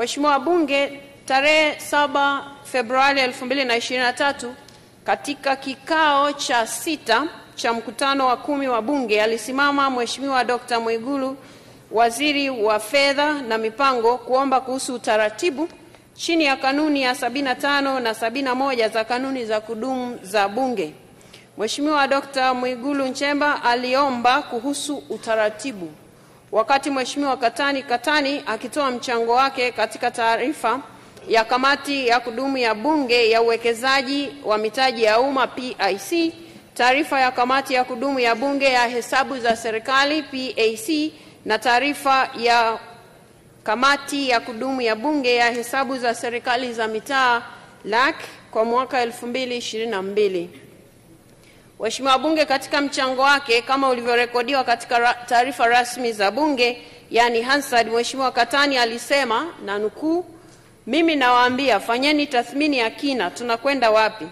Mheshimiwa wabunge, tarehe 7 Februari 2023 katika kikao cha sita cha mkutano wa kumi wa Bunge alisimama Mheshimiwa Dr. Mwigulu Waziri wa Fedha na Mipango kuomba kuhusu utaratibu chini ya kanuni ya 75 na 71 za kanuni za kudumu za Bunge. Mheshimiwa Dr. Mwigulu Nchemba aliomba kuhusu utaratibu wakati Mheshimiwa Katani Katani akitoa mchango wake katika taarifa ya kamati ya kudumu ya Bunge ya uwekezaji wa mitaji ya umma PIC, taarifa ya kamati ya kudumu ya Bunge ya hesabu za serikali PAC na taarifa ya kamati ya kudumu ya Bunge ya hesabu za serikali za mitaa LAC kwa mwaka 2022. Mheshimiwa Bunge katika mchango wake kama ulivyorekodiwa katika taarifa rasmi za Bunge yani Hansard, Mheshimiwa Katani alisema na nukuu, mimi nawaambia fanyeni tathmini ya kina, tunakwenda wapi?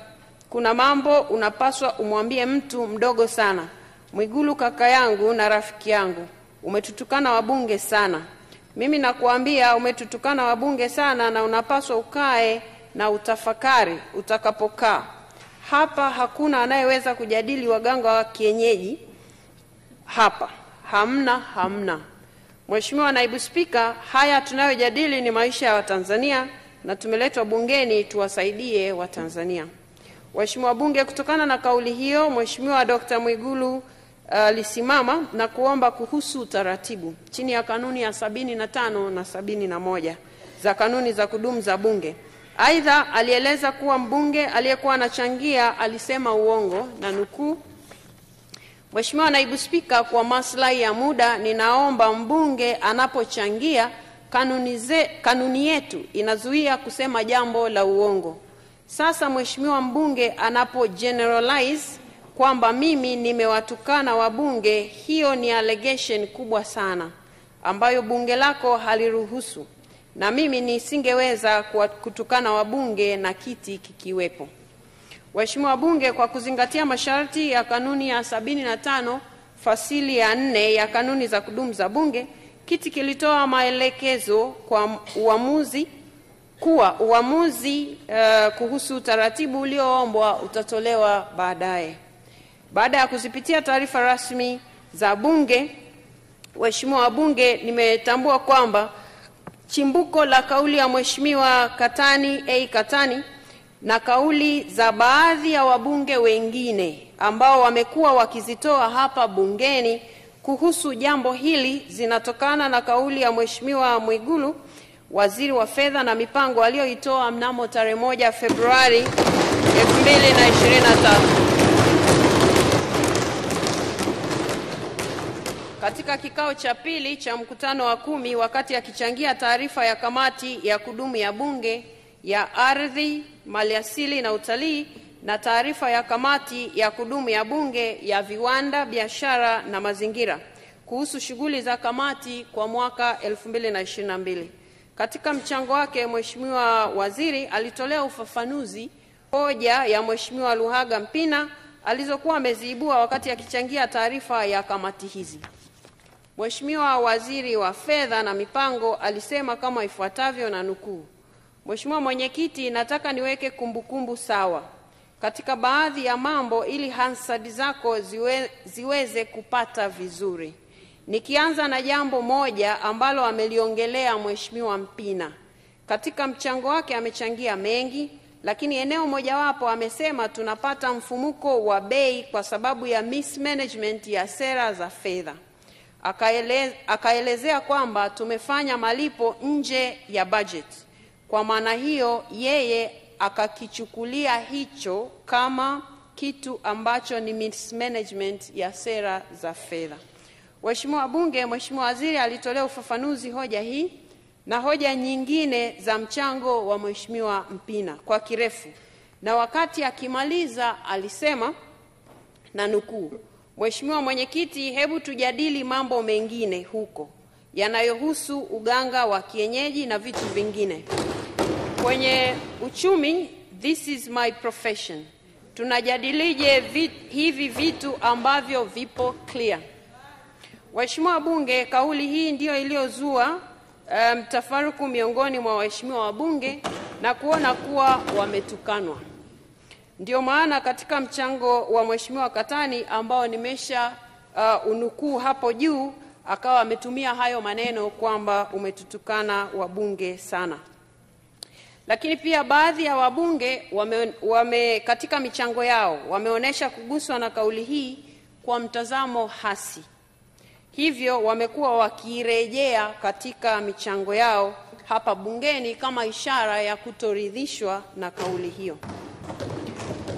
Kuna mambo unapaswa umwambie mtu mdogo sana. Mwigulu kaka yangu na rafiki yangu, umetutukana wabunge sana. Mimi nakuambia umetutukana wabunge sana, na unapaswa ukae na utafakari utakapokaa hapa. Hakuna anayeweza kujadili waganga wa kienyeji hapa, hamna, hamna. Mheshimiwa Naibu Spika, haya tunayojadili ni maisha ya Watanzania na tumeletwa bungeni tuwasaidie Watanzania. Waheshimiwa Bunge, kutokana na kauli hiyo, Mheshimiwa Dr. Mwigulu alisimama uh, na kuomba kuhusu utaratibu chini ya kanuni ya sabini na tano na sabini na moja za kanuni za kudumu za Bunge. Aidha, alieleza kuwa mbunge aliyekuwa anachangia alisema uongo na nukuu, Mheshimiwa Naibu Spika, kwa maslahi ya muda, ninaomba mbunge anapochangia kanuni, ze, kanuni yetu inazuia kusema jambo la uongo. Sasa Mheshimiwa mbunge anapo generalize kwamba mimi nimewatukana wabunge, hiyo ni allegation kubwa sana ambayo bunge lako haliruhusu, na mimi nisingeweza kutukana wabunge na kiti kikiwepo. Waheshimiwa wabunge, kwa kuzingatia masharti ya kanuni ya sabini na tano fasili ya nne ya kanuni za kudumu za Bunge, kiti kilitoa maelekezo kwa uamuzi kuwa uamuzi uh, kuhusu utaratibu ulioombwa utatolewa baadaye. Baada ya kuzipitia taarifa rasmi za Bunge, waheshimiwa wabunge, nimetambua kwamba chimbuko la kauli ya Mheshimiwa Katani A. Katani na kauli za baadhi ya wabunge wengine ambao wamekuwa wakizitoa hapa bungeni kuhusu jambo hili zinatokana na kauli ya Mheshimiwa Mwigulu Waziri wa Fedha na Mipango aliyoitoa mnamo tarehe moja Februari 2023 katika kikao cha pili cha mkutano wa kumi wakati akichangia taarifa ya kamati ya kudumu ya Bunge ya Ardhi, Maliasili na Utalii na taarifa ya kamati ya kudumu ya Bunge ya Viwanda, Biashara na Mazingira kuhusu shughuli za kamati kwa mwaka 2022. Katika mchango wake, Mheshimiwa Waziri alitolea ufafanuzi hoja ya Mheshimiwa Luhaga Mpina alizokuwa ameziibua wakati akichangia taarifa ya kamati hizi. Mheshimiwa Waziri wa Fedha na Mipango alisema kama ifuatavyo na nukuu: Mheshimiwa Mwenyekiti, nataka niweke kumbukumbu sawa katika baadhi ya mambo ili Hansard zako ziwe, ziweze kupata vizuri. Nikianza na jambo moja ambalo ameliongelea Mheshimiwa Mpina. Katika mchango wake amechangia mengi, lakini eneo mojawapo amesema tunapata mfumuko wa bei kwa sababu ya mismanagement ya sera za fedha. Akaele, akaelezea kwamba tumefanya malipo nje ya budget. Kwa maana hiyo, yeye akakichukulia hicho kama kitu ambacho ni mismanagement ya sera za fedha. Waheshimiwa wabunge, Mheshimiwa Waziri alitolea ufafanuzi hoja hii na hoja nyingine za mchango wa Mheshimiwa Mpina kwa kirefu, na wakati akimaliza alisema na nukuu, Mheshimiwa Mwenyekiti, hebu tujadili mambo mengine huko yanayohusu uganga wa kienyeji na vitu vingine. Kwenye uchumi, this is my profession. Tunajadilije vit, hivi vitu ambavyo vipo clear. Waheshimiwa wabunge, kauli hii ndiyo iliyozua mtafaruku um, miongoni mwa waheshimiwa wabunge na kuona kuwa wametukanwa. Ndio maana katika mchango wa Mheshimiwa Katani ambao nimesha uh, unukuu hapo juu, akawa ametumia hayo maneno kwamba umetutukana wabunge sana. Lakini pia baadhi ya wabunge wame, wame katika michango yao wameonyesha kuguswa na kauli hii kwa mtazamo hasi, hivyo wamekuwa wakirejea katika michango yao hapa bungeni kama ishara ya kutoridhishwa na kauli hiyo.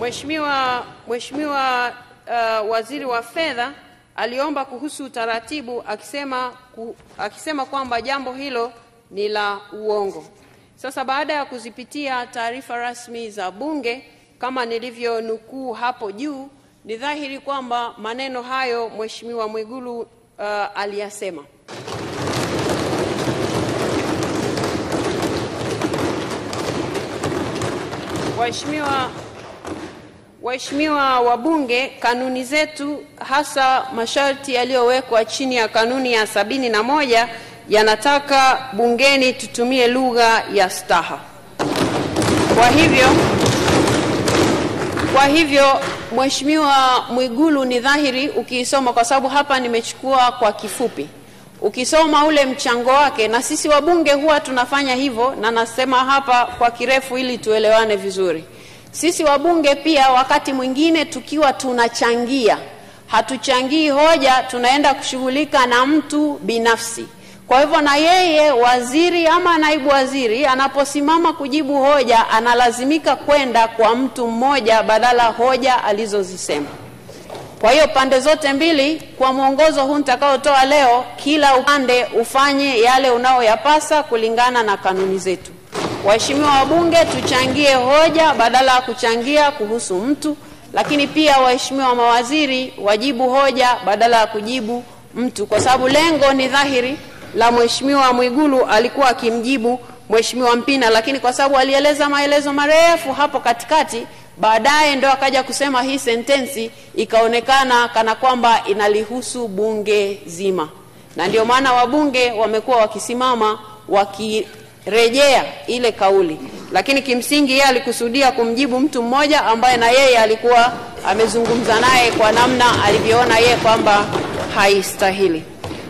Mheshimiwa Mheshimiwa uh, Waziri wa Fedha aliomba kuhusu utaratibu akisema, ku, akisema kwamba jambo hilo ni la uongo. Sasa baada ya kuzipitia taarifa rasmi za Bunge kama nilivyonukuu hapo juu, ni dhahiri kwamba maneno hayo Mheshimiwa Mwigulu uh, aliyasema. Waheshimiwa Waheshimiwa wabunge, kanuni zetu hasa masharti yaliyowekwa chini ya kanuni ya sabini na moja yanataka bungeni tutumie lugha ya staha. Kwa hivyo, kwa hivyo Mheshimiwa Mwigulu, ni dhahiri ukiisoma, kwa sababu hapa nimechukua kwa kifupi, ukisoma ule mchango wake, na sisi wabunge huwa tunafanya hivyo, na nasema hapa kwa kirefu ili tuelewane vizuri. Sisi wabunge pia wakati mwingine tukiwa tunachangia, hatuchangii hoja, tunaenda kushughulika na mtu binafsi. Kwa hivyo na yeye waziri ama naibu waziri anaposimama kujibu hoja analazimika kwenda kwa mtu mmoja badala hoja alizozisema. Kwa hiyo pande zote mbili, kwa mwongozo huu nitakaotoa leo, kila upande ufanye yale unaoyapasa kulingana na kanuni zetu. Waheshimiwa wabunge, tuchangie hoja badala ya kuchangia kuhusu mtu, lakini pia waheshimiwa mawaziri wajibu hoja badala ya kujibu mtu, kwa sababu lengo ni dhahiri la Mheshimiwa Mwigulu alikuwa akimjibu Mheshimiwa Mpina, lakini kwa sababu alieleza maelezo marefu hapo katikati, baadaye ndo akaja kusema hii sentensi ikaonekana kana kwamba inalihusu bunge zima, na ndio maana wabunge wamekuwa wakisimama wakirejea ile kauli, lakini kimsingi yeye alikusudia kumjibu mtu mmoja ambaye na yeye alikuwa amezungumza naye kwa namna alivyoona yeye kwamba haistahili.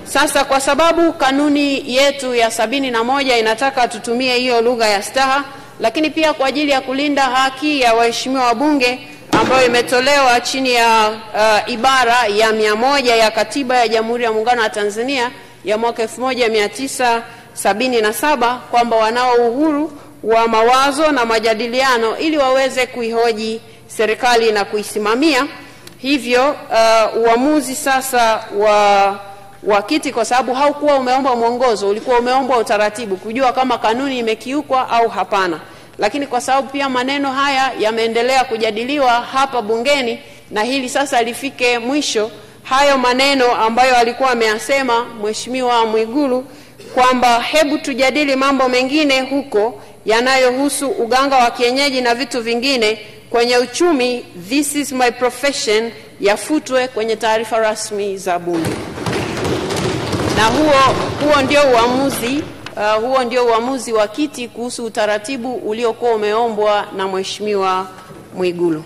Sasa kwa sababu kanuni yetu ya sabini na moja inataka tutumie hiyo lugha ya staha, lakini pia kwa ajili ya kulinda haki ya waheshimiwa wabunge ambayo imetolewa chini ya uh, ibara ya mia moja ya Katiba ya Jamhuri ya Muungano wa Tanzania ya mwaka 1977 kwamba wanao uhuru wa mawazo na majadiliano ili waweze kuihoji serikali na kuisimamia. Hivyo uh, uamuzi sasa wa wa kiti kwa sababu haukuwa umeomba mwongozo, ulikuwa umeomba utaratibu kujua kama kanuni imekiukwa au hapana. Lakini kwa sababu pia maneno haya yameendelea kujadiliwa hapa bungeni na hili sasa lifike mwisho, hayo maneno ambayo alikuwa ameyasema Mheshimiwa Mwigulu kwamba hebu tujadili mambo mengine huko yanayohusu uganga wa kienyeji na vitu vingine kwenye uchumi, this is my profession, yafutwe kwenye taarifa rasmi za bunge na huo, huo ndio uamuzi uh, huo ndio uamuzi wa kiti kuhusu utaratibu uliokuwa umeombwa na Mheshimiwa Mwigulu.